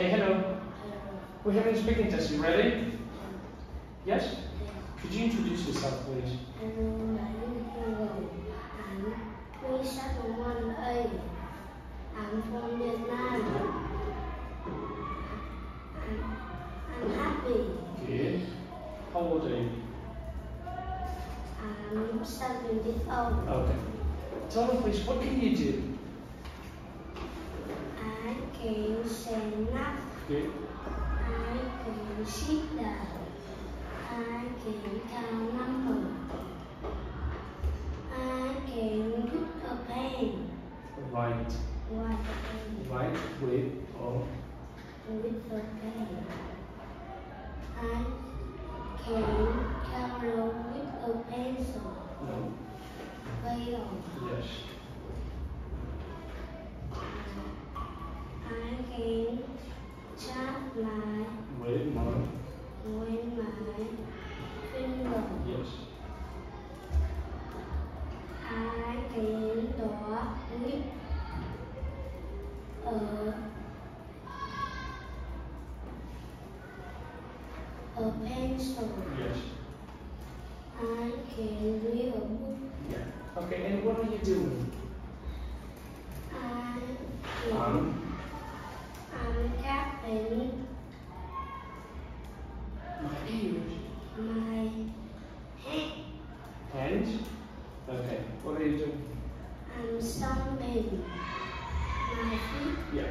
Hey, hello. We're having a speaking test. You ready? Yes? Could you introduce yourself, please? Anh là Lý Hương Anh quy sách môn A. I'm from Vietnam. I'm, I'm happy. Good. How old are you? I'm seven years old. Okay. Tell me, please, what can you do? Can up. Good. I can sit down. I can count numbers. I can put a pen. Right. Pen. Right with or with a pen. I can color with a pencil. no? Crayon. Yes. Can chop my With more? with my finger. Yes. I can draw with a a pencil. Yes. I can read a book. Yeah. Okay, and what are you doing? I can Um, tapping my ears. my hand. Hands? Okay. What are you doing? I'm stomping my feet. Yeah.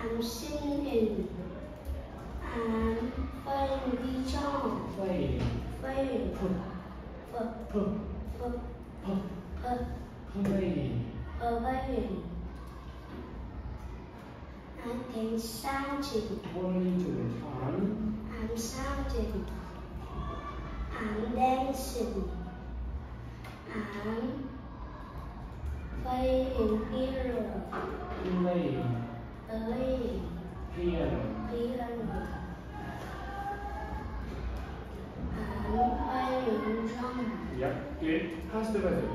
I'm singing. I'm playing guitar. Playing. Playing. Playing. playing. Can shouting. Are you doing? On. I'm shouting. I'm dancing. I'm playing piano. Playing. Playing Piano. piano. I'm playing drum. Yep. Good. How's the weather?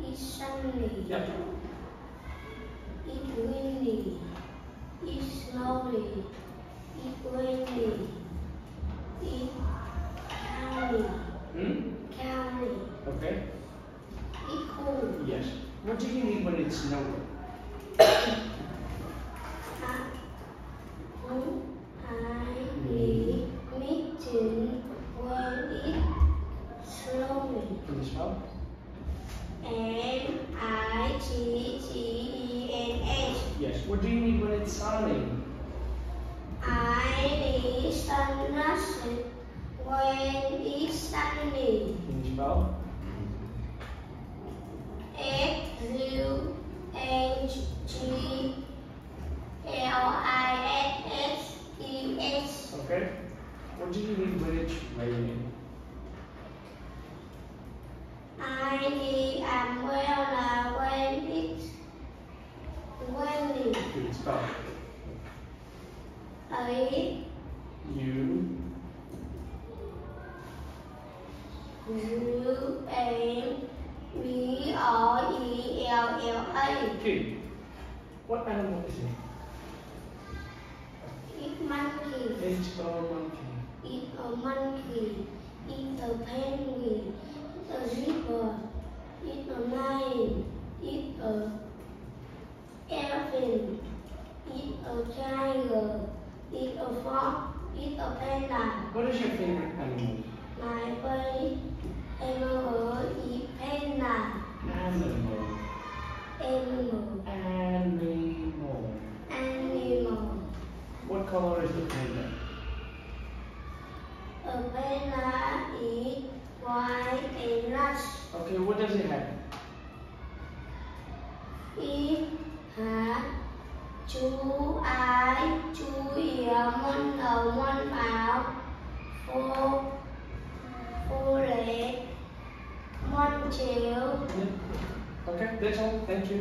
It's sunny. Yep. It's windy. It's snowy. It's windy. It's cloudy. Hmm? Cloudy. Okay. It's cool. Yes. What do you need when it's snowing? I need meeting when it's snowing. Can you spell? N I T T. Yes. What do you need when it's sunny? I need sunglasses when it's sunny. Can you spell? X U H G L I S S E S. Okay. What do you need when it's raining? I need umbrella when it's raining. Can you spell? A U. U N B R E L L A. Kid. What animal is it? It's monkey. It's a monkey. It's a monkey. It's a penguin. It's a zebra. It's a lion. It's a elephant. It's a tiger. It's a fox. It's a panda. What is your favorite animal? My favorite animal is panda. Animal. Animal. Animal. Animal. What color is the panda? A panda is white and black. Okay, what does it have? chú ái, chú yểu môn đầu môn báo phô phô lễ môn chiếu. Ok đến xong thank you